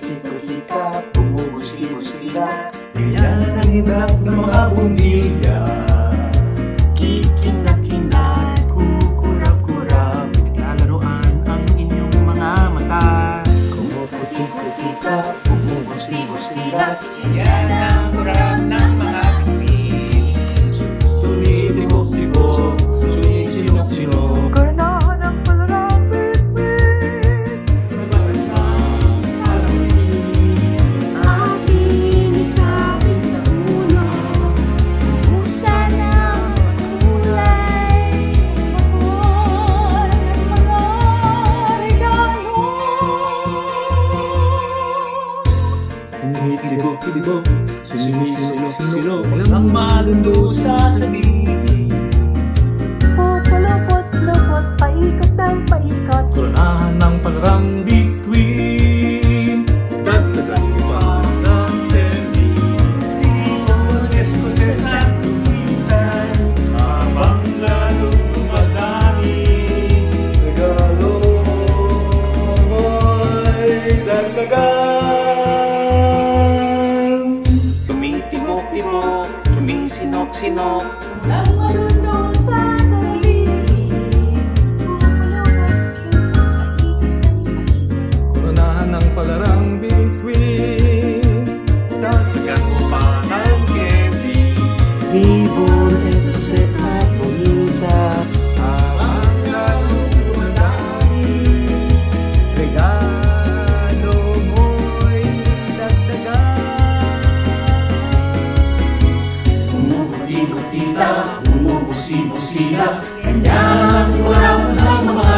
putik-putika, pumugusti-gustila. Kailangan ng hibak ng mga bundilya. Kikindak-kindak, kukurap-kurap, naglalaroan ang inyong mga mata. Kumuputik-putika, pumugusti-gustila. Kailangan Tumitibok-tibok Sumisinok-sinok Ang malundo sa の。kita, bumubusi-busina, kanyang kurang ng mga